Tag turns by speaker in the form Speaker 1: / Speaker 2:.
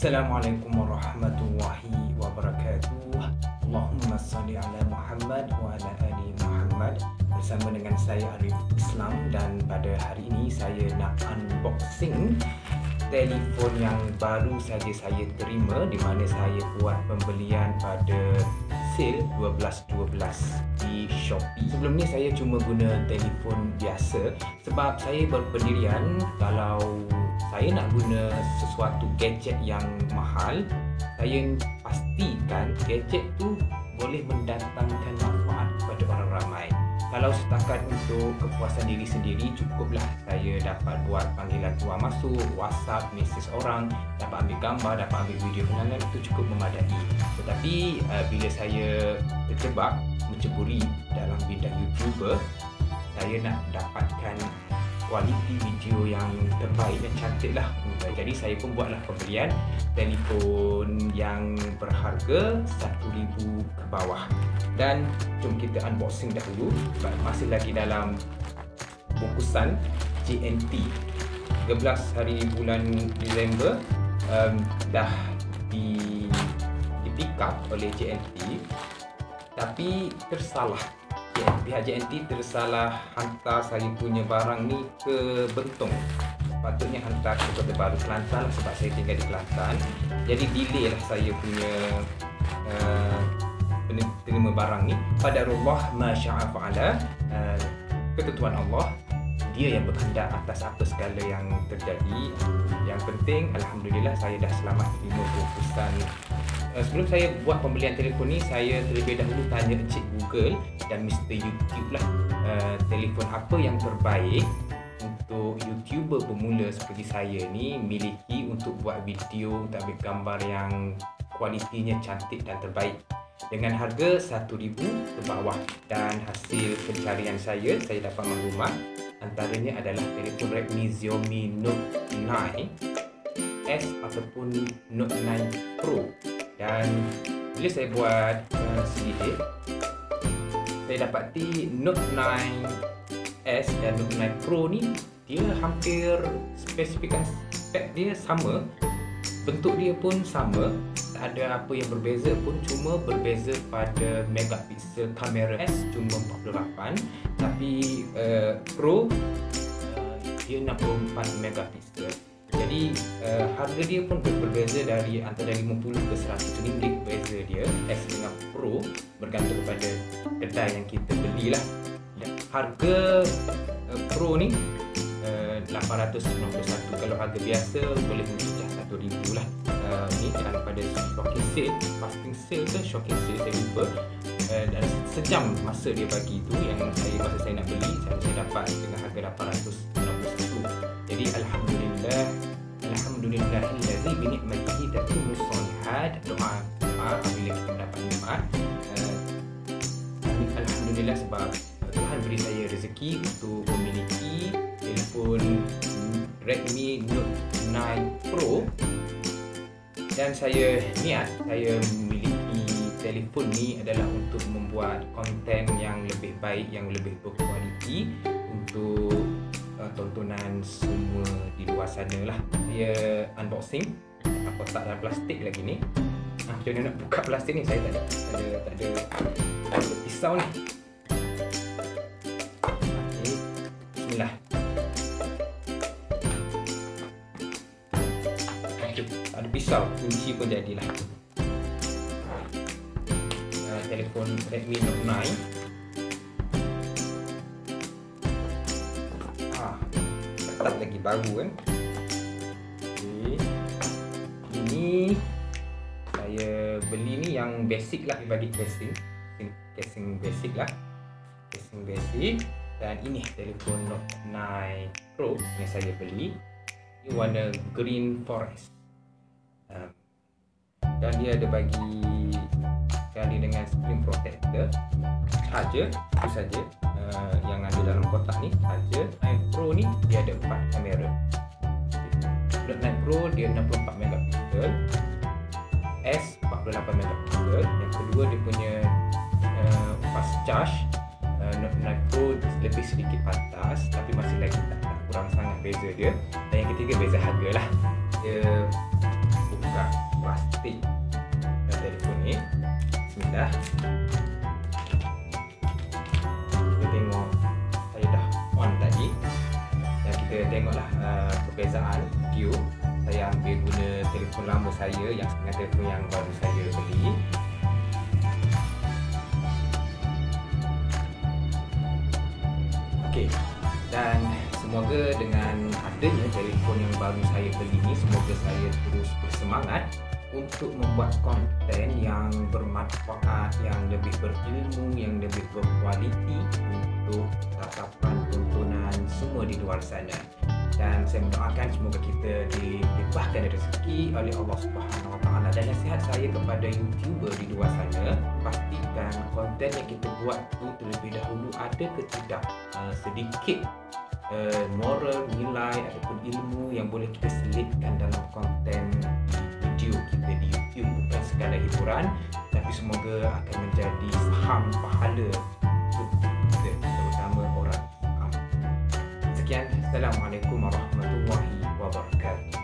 Speaker 1: Assalamualaikum warahmatullahi wabarakatuh. Allahumma salli ala Muhammad wa ala ali Muhammad. Bersama dengan saya Arif Islam dan pada hari ini saya nak unboxing telefon yang baru saja saya terima di mana saya buat pembelian pada sale 12.12 di Shopee. Sebelum ni saya cuma guna telefon biasa sebab saya berpendirian kalau saya nak guna sesuatu gadget yang mahal. Saya pastikan gadget tu boleh mendatangkan manfaat kepada orang ramai. Kalau setakat untuk kepuasan diri sendiri cukuplah saya dapat buat panggilan keluar masuk whatsapp mesej orang dapat ambil gambar dapat ambil video kenangan itu cukup memadai. Tetapi uh, bila saya terjebak menceburi dalam bidang youtuber saya nak dapatkan kualiti video yang terbaik dan cantik lah. Jadi saya pun buatlah pembelian telefon yang berharga RM1,000 ke bawah. Dan jom kita unboxing dahulu. Masih lagi dalam bungkusan JNT 13 hari bulan Disember um, dah di di pick up oleh JNT tapi tersalah pihak JNT tersalah hantar saya punya barang ni ke Bentong. Patutnya hantar ke Kota Baru Kelantan lah sebab saya tinggal di Kelantan. Jadi delay lah saya punya uh, terima barang ni. Pada Allah masya'a fa'ala. Uh, ketentuan Allah dia yang berkehendak atas apa segala yang terjadi. Yang penting Alhamdulillah saya dah selamat terima keputusan. Uh, sebelum saya buat pembelian telefon ni saya terlebih dahulu tanya Encik Google dan Mr. YouTube lah. Uh, telefon apa yang terbaik untuk YouTuber pemula seperti saya ni miliki untuk buat video untuk ambil gambar yang kualitinya cantik dan terbaik. Dengan harga RM1,000 ke bawah. Dan hasil pencarian saya saya dapat maklumat antaranya adalah telefon Redmi Xiaomi Note 9 S ataupun Note 9 Pro. Dan bila saya buat uh, sedikit saya dapati Note 9 S dan Note 9 Pro ni dia hampir spesifikasi spek dia sama bentuk dia pun sama ada apa yang berbeza pun cuma berbeza pada megapiksel kamera S cuma 48 tapi uh, Pro uh, dia 64 megapiksel jadi uh, harga dia pun berbeza dari antara 50 ke 100 ringgit beza dia S dengan Pro bergantung kepada kedai yang kita belilah. Harga uh, Pro ni 891 kalau harga biasa boleh mencecah 1000 lah. Uh, ni daripada shocking sale. Fasting sale ke shocking sale saya lupa. Uh, dan sejam masa dia bagi tu yang saya masa saya nak beli saya, saya dapat dengan harga 891 jadi Alhamdulillah Alhamdulillahillazi binikmatihi tatimmu salihat doa doa apabila kita mendapat nikmat. Uh, Alhamdulillah sebab Tuhan beri saya rezeki untuk memiliki telefon Redmi Note 9 Pro dan saya niat saya memiliki telefon ni adalah untuk membuat konten yang lebih baik yang lebih berkualiti untuk uh, tontonan semua di luar sana lah. Saya unboxing kotak dalam plastik lagi ni. Ah, macam mana nak buka plastik ni? Saya tak ada tak ada, tak ada, tak ada pisau ni ada pisau kunci pun jadilah. Uh, telefon Redmi Note 9 ah ketat lagi baru kan? Okay. ini saya beli ni yang basic lah bagi casing. Casing basic lah. Casing basic. Dan ini telefon Note 9 Pro yang saya beli. Ini warna green forest Um, dan dia ada bagi sekali dengan screen protector. Charger itu saja uh, yang ada dalam kotak ni. Charger Note Pro ni dia ada 4 kamera. Note 9 Pro dia 64 megapiksel. S 48 megapiksel. Yang kedua dia punya uh, fast charge. Note 9 Pro lebih sedikit pantas tapi masih lagi tak, tak kurang sangat beza dia. Dan yang ketiga beza harga lah. Dia buka stick dan telefon ni. Bismillah. Kita tengok saya dah on tadi. Dan kita tengoklah uh, perbezaan view saya ambil guna telefon lama saya yang dengan telefon yang baru saya beli. Okey. Dan semoga dengan adanya telefon yang baru saya beli ni semoga saya terus bersemangat untuk membuat konten yang bermanfaat, yang lebih berilmu, yang lebih berkualiti untuk tatapan tontonan semua di luar sana. Dan saya mendoakan semoga kita dilimpahkan rezeki oleh Allah Subhanahu Wa Taala dan nasihat saya kepada YouTuber di luar sana pastikan konten yang kita buat itu terlebih dahulu ada ke tidak uh, sedikit uh, moral, nilai ataupun ilmu yang boleh kita selitkan dalam konten video kita di YouTube bukan segala hiburan tapi semoga akan menjadi saham pahala untuk kita terutama orang. Sekian, Assalamualaikum warahmatullahi wabarakatuh.